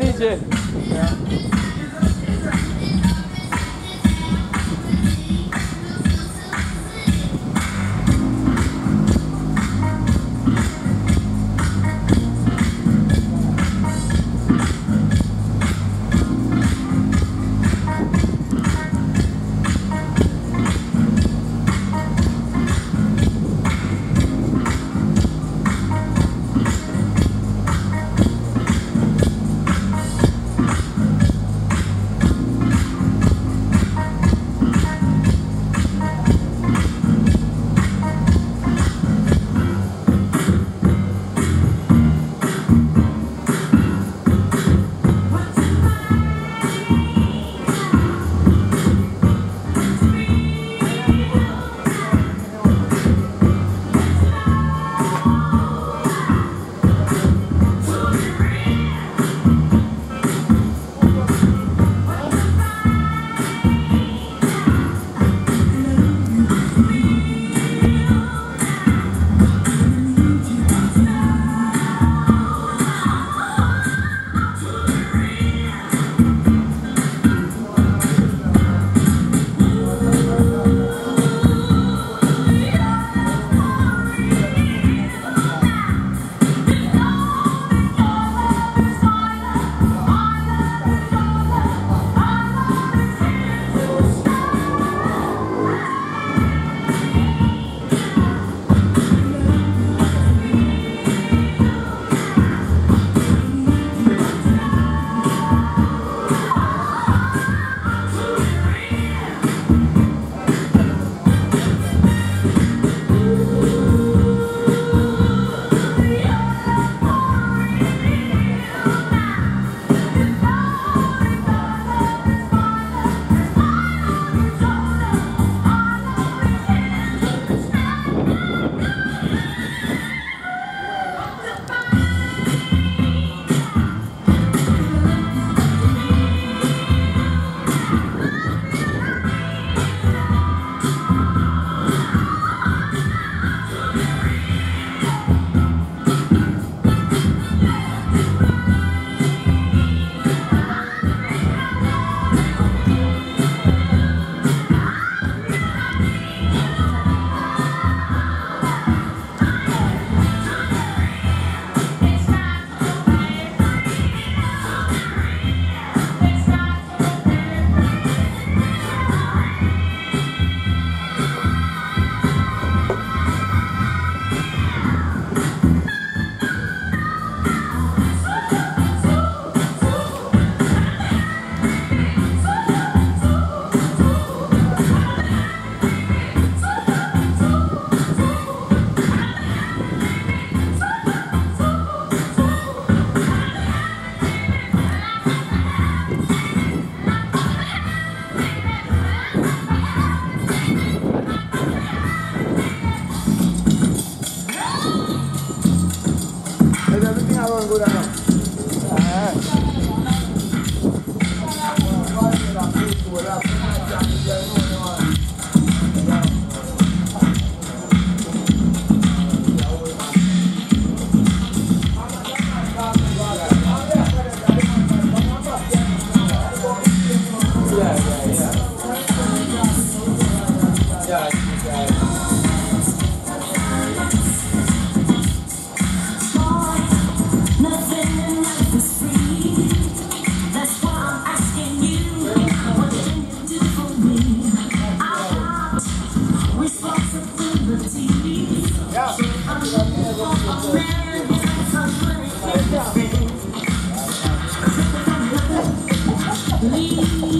DJ.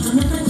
中的。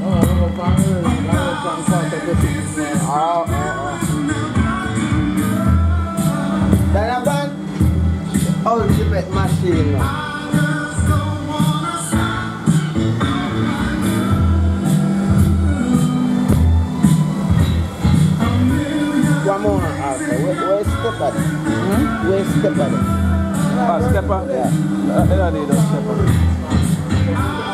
Oh, oh, oh. Dalaban Ultimate Machine One more out there. Where, where's the body? Hmm? Where's the body? Ah, stepper? Yeah. Uh, yeah, stepper.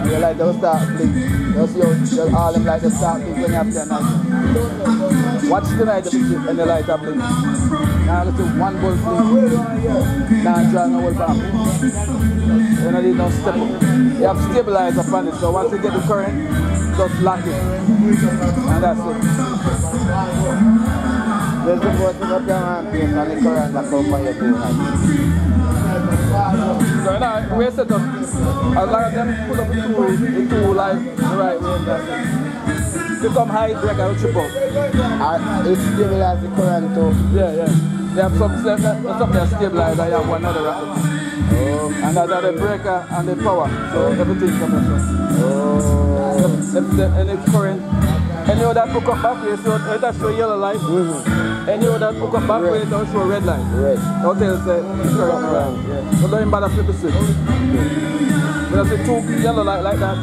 And your light will start blink. You'll see all them lights start blink when you have 10 amps. Watch the night and the light up blink. Now do one bulb blink. Now draw no whole back. You don't need no step up. You have stabilizer on it, so once you get the current, just lock it. And that's it. There's the button up your hand place and the current that come from your two So now, we set up, a lot of them put up the tool, the tool like the right way, that's it. Become high break and triple. Uh, it stabilizes the current too? Yeah, yeah. They have some, some that stabilize and you have one other Oh. And that's the breaker and the power. So everything comes from. Oh. If, the, any current, any other hook up back way, so uh, that show yellow light. Mm -hmm. Any other hook up back way, don't show red light. Red. Don't tell us uh, current around. Yeah. So don't even bother flip the switch. When I see two yellow light like that.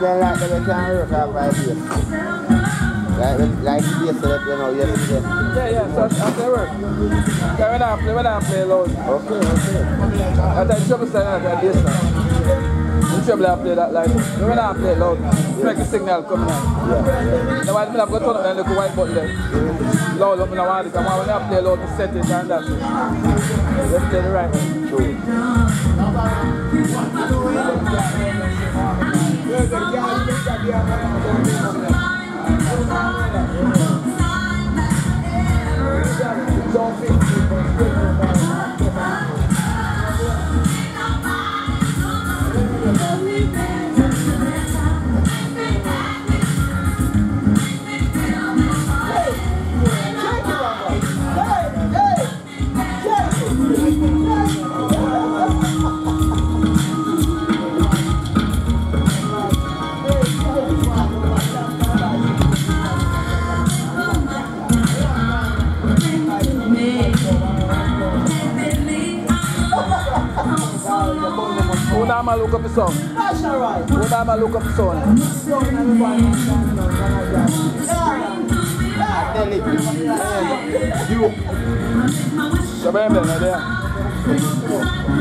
Can like you can work off bass. Like, when- like the bass that you know. Yeah, yeah, so that's the work. Okay, when I play, when I play loud, Okay, okay. I tell trouble sign out at this now. In trouble I play that like, when I play loud, it's make the signal coming out. Now I have got to turn up and look at white button there. Loud up in the water, because when I play loud, I set it and. You have play the right one. True. Who down my look up the song? Who down my look up the song? Tell it. You. So ven, ven, there.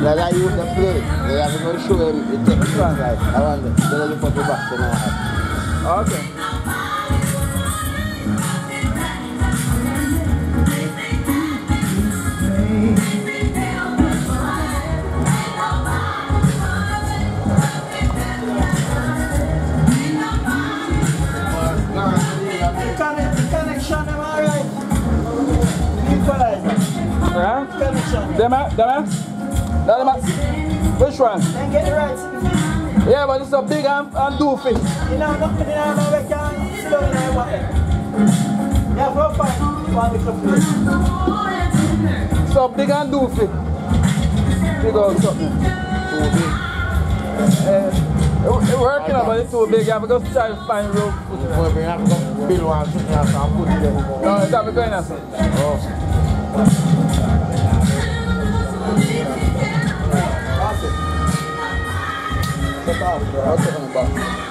Like I used to play. They have to go show him the technique. Right. I want them. Then you put the box in our Okay. Connection. Them, them, eh? Them, eh? Which one? Then get it right. Yeah, but it's a big and, and doofy. You know, nothing in our man, we can sit down in our water. Yeah, for fight, one the club place. So big and doofy. Big old something. Too big. Uh, it, it working out, but it's too big. You have to go try to find room. Before we have to build one something else and put it there. No, it's not going to say. Oh. Set off, bro. I'll take them back.